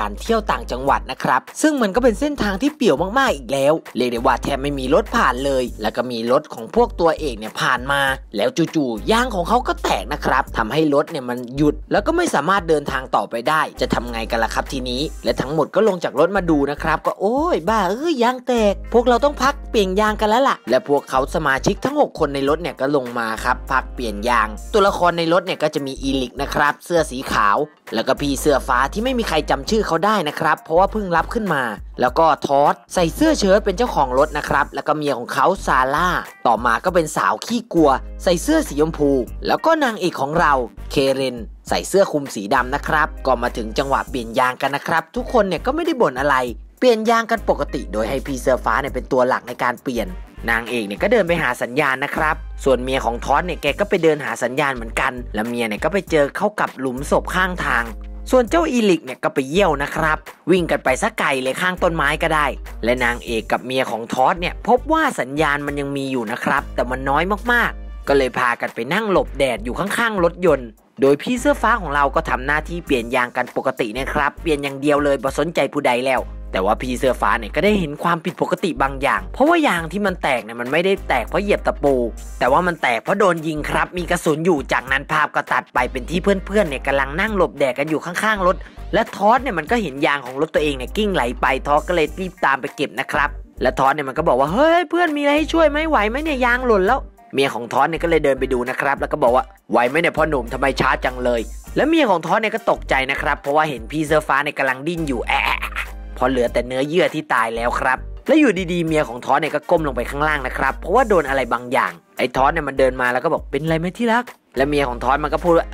การเที่ยวต่างจังหวัดนะครับ ซึ่งมันก็เป็นเส้นทางที่เปี่ยวมากๆอีกแล้ว เรียกได้ว่าแทบไม่มีรถผ่านเลย แล้วก็มีรถของพวกตัวเอกเนี่ยผ่านมา แล้วจู่ๆยางของเขาก็แตกนะครับทำให้รถเนี่ยมันหยุด แล้วก็ไม่สามารถเดินทางต่อไปได้ จะทำไงกันล่ะครับทีนี้ และทั้งหมดก็ลงจากรถมาดูนะครับ ก็โอ้ยบ้าเอ้ยยางแตก พวกเราต้องพักเปลี่ยนยางกันแล้วล่ะ และพวกเขาสมาชิกทั้ง 6 คนในรถเนี่ยก็ลงมาครับพักเปลี่ยนยาง ตัวละครในรถเนี่ยก็จะมีอีลิกนะครับเสื้อสีขาว แล้วก็พี่เสื้อฟ้าที่ไม่มีใครจำชื่อเขาได้นะครับ เพราะว่าเพิ่งรับขึ้นมา แล้วก็ทอสใส่เสื้อเชิ้ตเป็นเจ้าของรถนะครับ แล้วก็เมียของเขาซาร่า ต่อมาก็เป็นสาวขี้กลัว ใส่เสื้อสีชมพู แล้วก็นางเอกของเรา เคเรนใส่เสื้อคลุมสีดำนะครับ ก็มาถึงจังหวะเปลี่ยนยางกันนะครับ ทุกคนเนี่ยก็ไม่ได้บ่นอะไร เปลี่ยนยางกันปกติ โดยให้พี่เสื้อฟ้าเนี่ยเป็นตัวหลักในการเปลี่ยนนางเอกเนี่ยก็เดินไปหาสัญญาณนะครับ ส่วนเมียของทอสเนี่ยแกก็ไปเดินหาสัญญาณเหมือนกัน แล้วเมียเนี่ยก็ไปเจอเข้ากับหลุมศพข้างทาง ส่วนเจ้าอีลิกเนี่ยก็ไปเยี่ยวนะครับ วิ่งกันไปสักไกลเลยข้างต้นไม้ก็ได้ และนางเอกกับเมียของทอสเนี่ยพบว่าสัญญาณมันยังมีอยู่นะครับ แต่มันน้อยมากๆ ก็เลยพากันไปนั่งหลบแดดอยู่ข้างๆรถยนต์ โดยพี่เสื้อฟ้าของเราก็ทำหน้าที่เปลี่ยนยางกันปกตินะครับ เปลี่ยนอย่างเดียวเลยบ่สนใจผู้ใดแล้ว แต่ว่าพี่เสื้อฟ้าเนี่ยก็ได้เห็นความผิดปกติบางอย่าง เพราะว่ายางที่มันแตกเนี่ยมันไม่ได้แตกเพราะเหยียบตะปู แต่ว่ามันแตกเพราะโดนยิงครับ มีกระสุนอยู่จากนั้นภาพก็ตัดไปเป็นที่เพื่อนๆเนี่ยกำลังนั่งหลบแดดกันอยู่ข้างๆรถ และทอสเนี่ยมันก็เห็นยางของรถตัวเองเนี่ยกิ้งไหลไปทอสก็เลยรีบตามไปเก็บนะครับและทอสเนี่ยมันก็บอกว่าเฮ้ยเพื่อนมีอะไรให้ช่วยไหมไหวไหมเนี่ยยางหล่นแล้วเมียของทอสเนี่ยก็เลยเดินไปดูนะครับ แล้วก็บอกว่าไหวไหมเนี่ยพ่อหนุ่มทำไมช้าจังเลย แล้วเมียของทอสเนี่ยก็ตกใจนะครับ เพราะว่าเห็นพี่เสื้อฟ้าเนี่ยกำลังดิ้นอยู่แอะ พอเหลือแต่เนื้อเยื่อที่ตายแล้วครับ และอยู่ดีๆเมียของทอสเนี่ยก็ก้มลงไปข้างล่างนะครับเพราะว่าโดนอะไรบางอย่างไอ้ทอสเนี่ยมันเดินมาแล้วก็บอกเป็นไรไหมที่รัก และเมียของทอสมันก็พูดว่า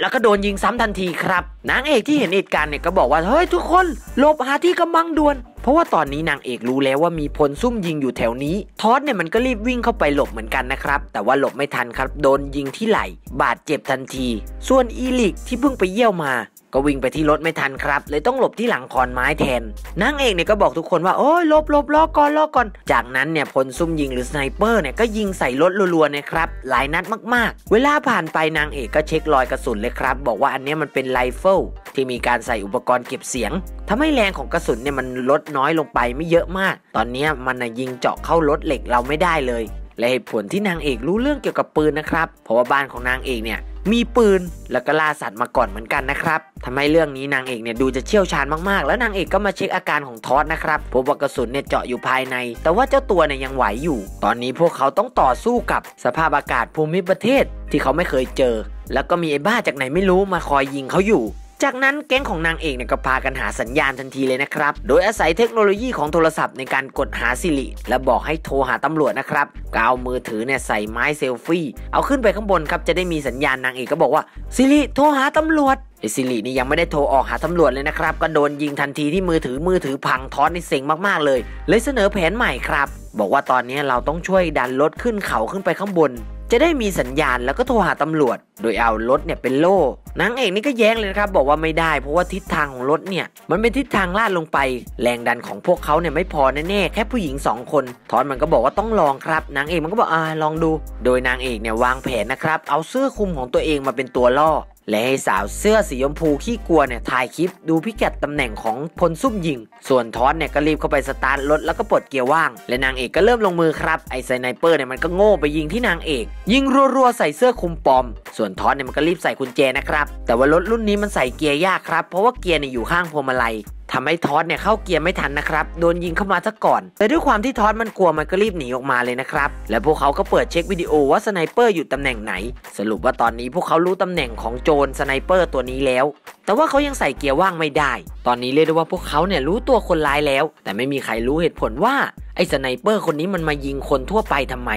แล้วก็โดนยิงซ้ำทันทีครับนางเอกที่เห็นเหตุการณ์เนี่ยก็บอกว่าเฮ้ยทุกคนหลบหาที่กำบังด่วน เพราะว่าตอนนี้นางเอกรู้แล้วว่ามีพลซุ่มยิงอยู่แถวนี้ ทอสเนี่ยมันก็รีบวิ่งเข้าไปหลบเหมือนกันนะครับ แต่ว่าหลบไม่ทันครับ โดนยิงที่ไหล่ บาดเจ็บทันที ส่วนอีลิกที่เพิ่งไปเยี่ยวมา ก็วิ่งไปที่รถไม่ทันครับ เลยต้องหลบที่หลังคอนไม้แทนนางเอกเนี่ยก็บอกทุกคนว่าโอ้ยหลบหลบรอก่อนรอก่อน จากนั้นเนี่ยพลซุ่มยิงหรือสไนเปอร์เนี่ยก็ยิงใส่รถรัวๆนะครับหลายนัดมากๆ เวลาผ่านไปนางเอกก็เช็ครอยกระสุนเลยครับ บอกว่าอันนี้มันเป็นไรเฟิลที่มีการใส่อุปกรณ์เก็บเสียงทำให้แรงของกระสุนเนี่ยมันลดน้อยลงไปไม่เยอะมาก ตอนนี้มันน่ะยิงเจาะเข้ารถเหล็กเราไม่ได้เลย และเหตุผลที่นางเอกรู้เรื่องเกี่ยวกับปืนนะครับ เพราะว่าบ้านของนางเอกเนี่ยมีปืนแล้วก็ล่าสัตว์มาก่อนเหมือนกันนะครับทำให้เรื่องนี้นางเอกเนี่ยดูจะเชี่ยวชาญมากๆ แล้วนางเอกก็มาเช็คอาการของทอดนะครับพบว่ากระสุนเนี่ยเจาะอยู่ภายใน แต่ว่าเจ้าตัวเนี่ยยังไหวอยู่ ตอนนี้พวกเขาต้องต่อสู้กับสภาพอากาศภูมิประเทศที่เขาไม่เคยเจอ แล้วก็มีไอ้บ้าจากไหนไม่รู้มาคอยยิงเขาอยู่ จากนั้นแก๊งของนางเอกเนี่ยก็พากันหาสัญญาณทันทีเลยนะครับ โดยอาศัยเทคโนโลยีของโทรศัพท์ในการกดหาสิริและบอกให้โทรหาตำรวจนะครับก็เอามือถือเนี่ยใส่ไม้เซลฟี่เอาขึ้นไปข้างบนครับจะได้มีสัญญาณนางเอกก็บอกว่าสิริโทรหาตำรวจไอสิรินี่ยังไม่ได้โทรออกหาตำรวจเลยนะครับ ก็โดนยิงทันทีที่มือถือมือถือพังทอสในเซ็งมากๆเลย เลยเสนอแผนใหม่ครับ บอกว่าตอนนี้เราต้องช่วยดันรถขึ้นเขาขึ้นไปข้างบน จะได้มีสัญญาณแล้วก็โทรหาตำรวจ โดยเอารถเนี่ยเป็นโล่นางเอกนี่ก็แย้งเลยนะครับบอกว่าไม่ได้ เพราะว่าทิศทางของรถเนี่ยมันเป็นทิศทางลาดลงไป แรงดันของพวกเขาเนี่ยไม่พอแน่ๆแค่ผู้หญิง 2 คนทอนมันก็บอกว่าต้องลองครับนางเอกมันก็บอกอ่าลองดู โดยนางเอกเนี่ยวางแผนนะครับเอาเสื้อคลุมของตัวเองมาเป็นตัวล่อ และให้สาวเสื้อสีชมพูขี้กลัวเนี่ยถ่ายคลิปดูพิกัดตำแหน่งของพลซุ่มยิง ส่วนทอดเนี่ยก็รีบเข้าไปสตาร์ทรถแล้วก็ปลดเกียร์ว่าง และนางเอกก็เริ่มลงมือครับ ไอ้สไนเปอร์เนี่ยมันก็โง่ไปยิงที่นางเอก ยิงรัวๆใส่เสื้อคลุมปลอม ส่วนทอดเนี่ยมันก็รีบใส่กุญแจนะครับ แต่ว่ารถรุ่นนี้มันใส่เกียร์ยากครับ เพราะว่าเกียร์เนี่ยอยู่ข้างพวงมาลัย ทำให้ทอดเนี่ยเข้าเกียร์ไม่ทันนะครับ โดนยิงเข้ามาซะก่อน แต่ด้วยความที่ทอดมันกลัวมันก็รีบหนีออกมาเลยนะครับ และพวกเขาก็เปิดเช็ควิดีโอว่าสไนเปอร์อยู่ตำแหน่งไหน สรุปว่าตอนนี้พวกเขารู้ตำแหน่งของโจรสไนเปอร์ตัวนี้แล้ว แต่ว่าเขายังใส่เกียร์ว่างไม่ได้ ตอนนี้เรียกได้ว่าพวกเขาเนี่ยรู้ตัวคนร้ายแล้ว แต่ไม่มีใครรู้เหตุผลว่าไอ้สไนเปอร์คนนี้มันมายิงคนทั่วไปทำไม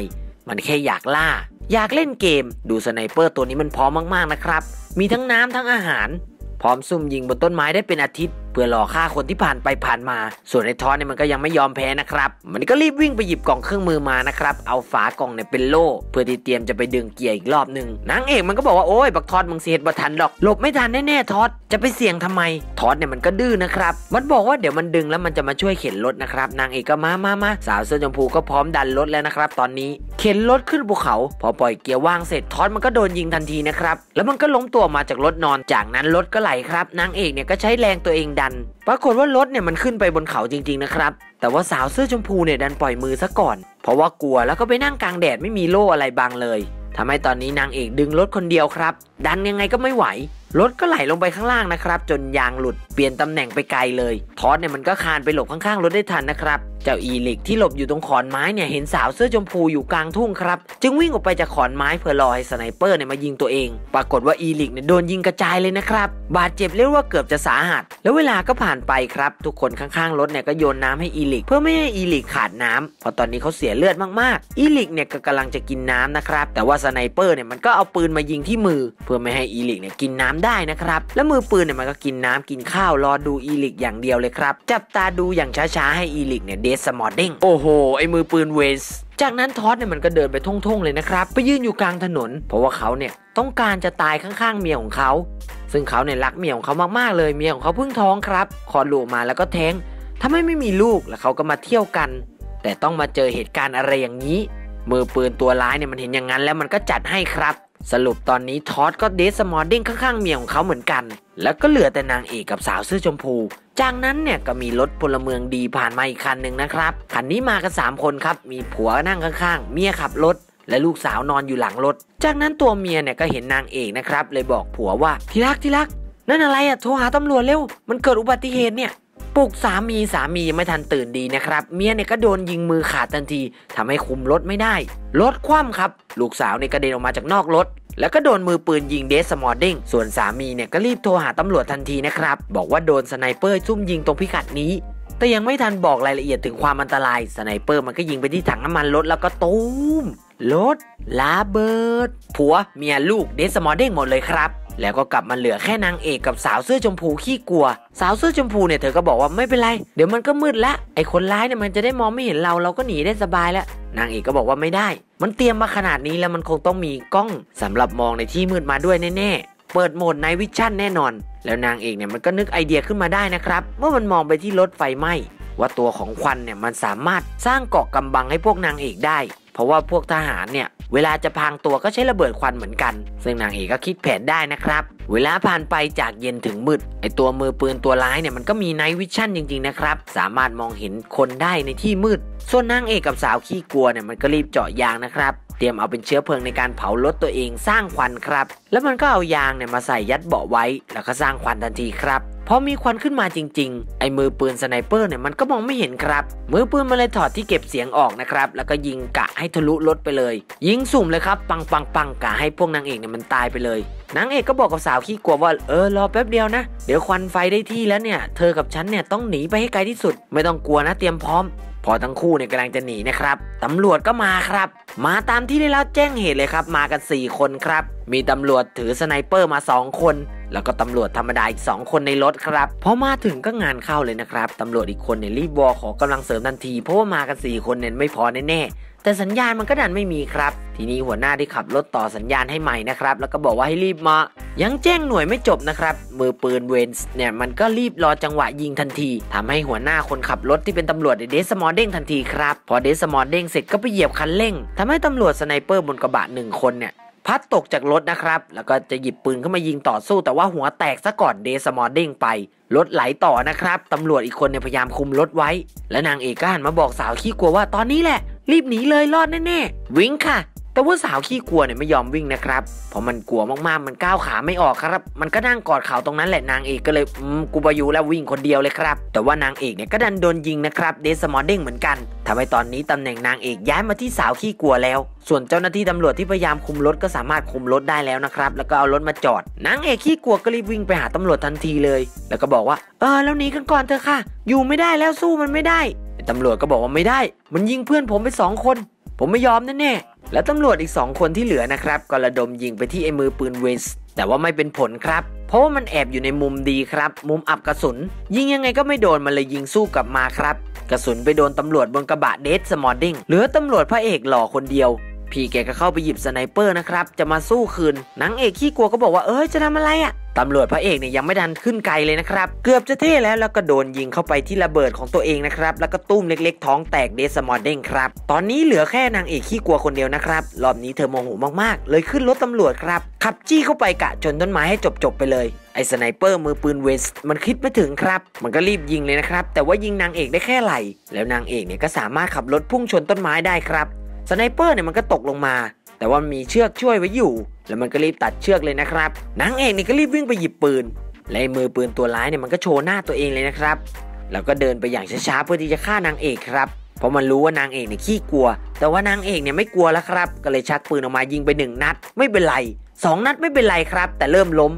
มันแค่อยากล่า อยากเล่นเกม ดูสไนเปอร์ตัวนี้มันพร้อมมากๆนะครับ มีทั้งน้ำทั้งอาหาร พร้อมซุ่มยิงบนต้นไม้ได้เป็นอาทิตย์ เพื่อหลอกฆ่าคนที่ผ่านไปผ่านมา ส่วนไอ้ทอดเนี่ยมันก็ยังไม่ยอมแพ้นะครับ มันก็รีบวิ่งไปหยิบกล่องเครื่องมือมานะครับเอาฝากล่องเนี่ยเป็นโล่เพื่อที่เตรียมจะไปดึงเกียร์อีกรอบหนึ่งนางเอกมันก็บอกว่าโอ้ยบักทอดมึงเสียดบัทันดอกหลบไม่ทันแน่ๆทอดจะไปเสี่ยงทำไมทอดเนี่ยมันก็ดื้อนะครับมันบอกว่าเดี๋ยวมันดึงแล้วมันจะมาช่วยเข็นรถนะครับนางเอกก็มามามาสาวเสื้อชมพูก็พร้อมดันรถแล้วนะครับ ตอนนี้เข็นรถขึ้นภูเขา พอปล่อยเกียร์ว่างเสร็จทอดมันก็โดนยิงทันทีนะครับแล้วมันก็ล้มตัวมาจากรถนอนจากนั้นรถก็ไหลครับนางเอกเนี่ยก็ใช้แรงตัวเองดันปรากฏว่ารถเนี่ยมันขึ้นไปบนเขาจริง ๆ นะครับ แต่ว่าสาวเสื้อชมพูเนี่ยดันปล่อยมือซะก่อน เพราะว่ากลัวแล้วก็ไปนั่งกลางแดดไม่มีโล่อะไรบังเลยทำให้ตอนนี้นางเอกดึงรถคนเดียวครับ ดันยังไงก็ไม่ไหว รถก็ไหลลงไปข้างล่างนะครับ จนยางหลุดเปลี่ยนตำแหน่งไปไกลเลยทอสเนี่ยมันก็คลานไปหลบข้างๆรถได้ทันนะครับ เจ้าอีลิกที่หลบอยู่ตรงขอนไม้เนี่ยเห็นสาวเสื้อชมพูอยู่กลางทุ่งครับ จึงวิ่งออกไปจากขอนไม้เพื่อรอให้ sniper เนี่ยมายิงตัวเอง ปรากฏว่าอีลิกเนี่ยโดนยิงกระจายเลยนะครับ บาดเจ็บเรียกว่าเกือบจะสาหัส แล้วเวลาก็ผ่านไปครับ ทุกคนข้างๆรถเนี่ยก็โยนน้ำให้อีลิก เพื่อไม่ให้อีลิกขาดน้ำเพราะตอนนี้เขาเสียเลือดมากๆ อีลิกเนี่ยก็กำลังจะกินน้ำนะครับ แต่ว่า sniper เนี่ยมันก็เอาปืนมายิงที่มือ เพื่อไม่ให้อีลิกเนี่ยกินน้ำได้นะครับ แล้วมือปืนเนี่ยมันก็กินน้ำกินข้าวรอดูอีลิกอย่างเดียวเลยครับ จับตาดูอย่างช้าๆให้อีลิกเนี่ยเดสมอร์ดิ้งโอ้โห ไอ้มือปืนเวรจากนั้นทอสเนี่ยมันก็เดินไปโท่งๆเลยนะครับ ไปยืนอยู่กลางถนน เพราะว่าเขาเนี่ยต้องการจะตายข้างๆเมียของเขา ซึ่งเขาเนี่ยรักเมียของเขามากๆเลยเมียของเขาเพิ่งท้องครับคลอดลูกมาแล้วก็แท้งทำให้ไม่มีลูกแล้วเขาก็มาเที่ยวกัน แต่ต้องมาเจอเหตุการณ์อะไรอย่างนี้ มือปืนตัวร้ายเนี่ยมันเห็นอย่างนั้นแล้วมันก็จัดให้ครับ สรุปตอนนี้ทอสก็เดสมอร์ดิ้งข้างๆเมียของเขาเหมือนกัน แล้วก็เหลือแต่นางเอกกับสาวเสื้อชมพู จากนั้นเนี่ยก็มีรถพลเมืองดีผ่านมาอีกคันหนึ่งนะครับ คันนี้มากัน3คนครับ มีผัวนั่งข้างๆ เมียขับรถ และลูกสาวนอนอยู่หลังรถ จากนั้นตัวเมียเนี่ยก็เห็นนางเอกนะครับ เลยบอกผัวว่าที่รักที่รัก นั่นอะไรอะ่ะ โทรหาตำรวจเร็ว มันเกิดอุบัติเหตุเนี่ย ปลุกสามีสามียังไม่ทันตื่นดีนะครับ เมียเนี่ยก็โดนยิงมือขาดทันทีทำให้คุมรถไม่ได้ รถคว่ำครับ ลูกสาวเนี่ยกระเด็นออกมาจากนอกรถ แล้วก็โดนมือปืนยิงเดสมอร์ดิ้งส่วนสามีเนี่ยก็รีบโทรหาตำรวจทันทีนะครับ บอกว่าโดน sniper ซุ่มยิงตรงพิกัดนี้แต่ยังไม่ทันบอกรายละเอียดถึงความอันตราย sniper มันก็ยิงไปที่ถังน้ำมันรถแล้วก็ตูมรถระเบิดผัวเมียลูกเดสมอร์ดิ้งหมดเลยครับ แล้วก็กลับมาเหลือแค่นางเอกกับสาวเสื้อชมพูขี้กลัว สาวเสื้อชมพูเนี่ยเธอก็บอกว่าไม่เป็นไร เดี๋ยวมันก็มืดละไอ้คนร้ายเนี่ยมันจะได้มองไม่เห็นเราเราก็หนีได้สบายแล้วนางเอกก็บอกว่าไม่ได้ มันเตรียมมาขนาดนี้แล้วมันคงต้องมีกล้องสำหรับมองในที่มืดมาด้วยแน่ๆเปิดโหมด night vision แน่นอน แล้วนางเอกเนี่ยมันก็นึกไอเดียขึ้นมาได้นะครับเมื่อมันมองไปที่รถไฟไหม้ว่าตัวของควันเนี่ยมันสามารถสร้างเกราะกำบังให้พวกนางเอกได้ เพราะว่าพวกทหารเนี่ย เวลาจะพรางตัวก็ใช้ระเบิดควันเหมือนกัน ซึ่งนางเอกก็คิดแผนได้นะครับ เวลาผ่านไปจากเย็นถึงมืด ไอ้ตัวมือปืนตัวร้ายเนี่ยมันก็มี night vision จริงๆนะครับ สามารถมองเห็นคนได้ในที่มืด ส่วนนางเอกกับสาวขี้กลัวเนี่ยมันก็รีบเจาะยางนะครับ เตรียมเอาเป็นเชื้อเพลิงในการเผารถตัวเองสร้างควันครับ แล้วมันก็เอายางเนี่ยมาใส่ยัดเบาะไว้ แล้วก็สร้างควันทันทีครับพอมีควันขึ้นมาจริง ๆ ไอ้มือปืน sniper เนี่ยมันก็มองไม่เห็นครับ มือปืนมันเลยถอดที่เก็บเสียงออกนะครับ แล้วก็ยิงกะให้ทะลุรถไปเลย ยิงสุ่มเลยครับ ปังปังปังกะให้พวกนางเอกเนี่ยมันตายไปเลย นางเอกก็บอกกับสาวขี้กลัวว่า เออรอแป๊บเดียวนะ เดี๋ยวควันไฟได้ที่แล้วเนี่ย เธอกับฉันเนี่ยต้องหนีไปให้ไกลที่สุด ไม่ต้องกลัวนะเตรียมพร้อม พอทั้งคู่เนี่ยกำลังจะหนีนะครับตำรวจก็มาครับ มาตามที่ได้รับแจ้งเหตุเลยครับ มากัน 4 คนครับ มีตำรวจถือ sniper มา 2 คนแล้วก็ตำรวจธรรมดาอีก 2 คนในรถครับพอมาถึงก็งานเข้าเลยนะครับตำรวจอีกคนเนี่ยรีบวอขอกำลังเสริมทันที เพราะว่ามากัน 4 คนเนี่ยไม่พอแน่ๆ แต่สัญญาณมันก็ดันไม่มีครับ ทีนี้หัวหน้าที่ขับรถต่อสัญญาณให้ใหม่นะครับ แล้วก็บอกว่าให้รีบมา ยังแจ้งหน่วยไม่จบนะครับ มือปืนเวนส์เนี่ยมันก็รีบรอจังหวะยิงทันทีทำให้หัวหน้าคนขับรถที่เป็นตำรวจเดสมอร์เด้งทันทีครับ พอเดสมอร์เด้งเสร็จก็ไปเหยียบคันเร่งทำให้ตำรวจ sniper บนกระบะหนึ่งคนเนี่ยพัดตกจากรถนะครับ แล้วก็จะหยิบปืนเข้ามายิงต่อสู้แต่ว่าหัวแตกซะก่อนเดสมอร์เด้งไป รถไหลต่อนะครับ ตำรวจอีกคนเนี่ยพยายามคุมรถไว้ และนางเอกก็หันมาบอกสาวขี้กลัวว่าตอนนี้แหละ รีบหนีเลยรอดแน่ๆวิ่งค่ะ แต่ว่าสาวขี้กลัวเนี่ยไม่ยอมวิ่งนะครับเพราะมันกลัวมากๆมันก้าวขาไม่ออกครับ มันก็นั่งกอดเขาตรงนั้นแหละนางเอกก็เลยอืมกูบายูแล้ววิ่งคนเดียวเลยครับ แต่ว่านางเอกเนี่ยก็ดันโดนยิงนะครับเดสมอร์เด้งเหมือนกันทำให้ตอนนี้ตำแหน่งนางเอกย้ายมาที่สาวขี้กลัวแล้ว ส่วนเจ้าหน้าที่ตำรวจที่พยายามคุมรถก็สามารถคุมรถได้แล้วนะครับ แล้วก็เอารถมาจอด นางเอกขี้กลัวก็รีบวิ่งไปหาตำรวจทันทีเลย แล้วก็บอกว่า เออแล้วหนีกันก่อนเถอะค่ะ อยู่ไม่ได้แล้วสู้มันไม่ได้ ตำรวจก็บอกว่าไม่ได้ มันยิงเพื่อนผมไปสองคน ผมไม่ยอมแน่ๆแล้วตำรวจอีกสองคนที่เหลือนะครับก็ระดมยิงไปที่ไอ้มือปืนเวสแต่ว่าไม่เป็นผลครับ เพราะว่ามันแอบอยู่ในมุมดีครับ มุมอับกระสุน ยิงยังไงก็ไม่โดนมันเลยยิงสู้กลับมาครับ กระสุนไปโดนตำรวจบนกระบะเดสสมอร์ดิ้งเหลือตำรวจพระเอกหล่อคนเดียว พี่แกก็เข้าไปหยิบ sniper นะครับ จะมาสู้คืนนางเอกขี้กลัวก็บอกว่าเอ้ยจะทำอะไรอะ่ะตำรวจพระเอกเนี่ยยังไม่ทันขึ้นไกเลยนะครับ เกือบจะเท่แล้วแล้วก็โดนยิงเข้าไปที่ระเบิดของตัวเองนะครับ แล้วก็ตู้มเล็กๆ ท้องแตกเดสมอร์เด้งครับ ตอนนี้เหลือแค่นางเอกขี้กลัวคนเดียวนะครับ รอบนี้เธอโมโหมากๆ เลยขึ้นรถตำรวจครับ ขับจี้เข้าไปกะชนต้นไม้ให้จบๆไปเลยไอ้ sniper มือปืนเวรมันคิดไม่ถึงครับ มันก็รีบยิงเลยนะครับ แต่ว่ายิงนางเอกได้แค่ไหล่ แล้วนางเอกเนี่ยก็สามารถขับรถพุ่งชนต้นไม้ได้ครับ sniper เนี่ยมันก็ตกลงมา แต่ว่ามีเชือกช่วยไว้อยู่ แล้วมันก็รีบตัดเชือกเลยนะครับนางเอกนี่ก็รีบวิ่งไปหยิบปืนและมือปืนตัวร้ายเนี่ยมันก็โชว์หน้าตัวเองเลยนะครับ แล้วก็เดินไปอย่างช้าๆเพื่อที่จะฆ่านางเอกครับเพราะมันรู้ว่านางเอกเนี่ยขี้กลัว แต่ว่านางเอกเนี่ยไม่กลัวแล้วครับ ก็เลยชักปืนออกมายิงไปหนึ่งนัด ไม่เป็นไรสองนัดไม่เป็นไรครับ แต่เริ่มล้ม ถ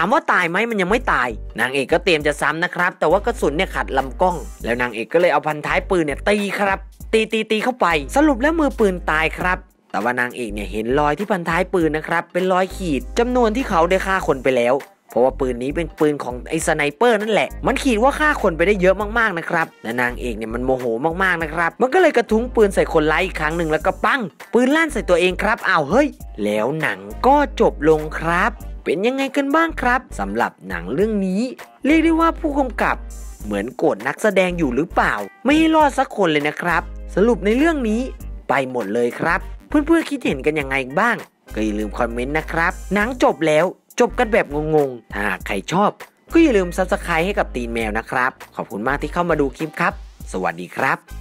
ามว่าตายไหมมันยังไม่ตาย นางเอกก็เตรียมจะซ้ำนะครับ แต่ว่ากระสุนเนี่ยขัดลำกล้อง แล้วนางเอกก็เลยเอาพานท้ายปืนเนี่ยตีครับ ตีตีตีเข้าไป สรุปแล้วมือปืนตายครับแต่ว่านางเอกเนี่ยเห็นรอยที่พานท้ายปืนนะครับ เป็นรอยขีดจำนวนที่เขาได้ฆ่าคนไปแล้ว เพราะว่าปืนนี้เป็นปืนของไอ้ sniper นั่นแหละ มันขีดว่าฆ่าคนไปได้เยอะมากๆนะครับและนางเอกเนี่ยมันโมโหมากๆนะครับ มันก็เลยกระทุ้งปืนใส่คนร้ายอีกครั้งหนึ่งแล้วก็ปั้ง ปืนลั่นใส่ตัวเองครับอ้าวเฮ้ย แล้วหนังก็จบลงครับ เป็นยังไงกันบ้างครับสำหรับหนังเรื่องนี้ เรียกได้ว่าผู้กำกับ เหมือนโกรธนักแสดงอยู่หรือเปล่า ไม่ให้รอดสักคนเลยนะครับ สรุปในเรื่องนี้ไปหมดเลยครับ เพื่อนๆคิดเห็นกันยังไงบ้าง ก็อย่าลืมคอมเมนต์นะครับ หนังจบแล้วจบกันแบบงงๆ ถ้าหากใครชอบ ก็อย่าลืม subscribe ให้กับตีนแมวนะครับ ขอบคุณมากที่เข้ามาดูคลิปครับ สวัสดีครับ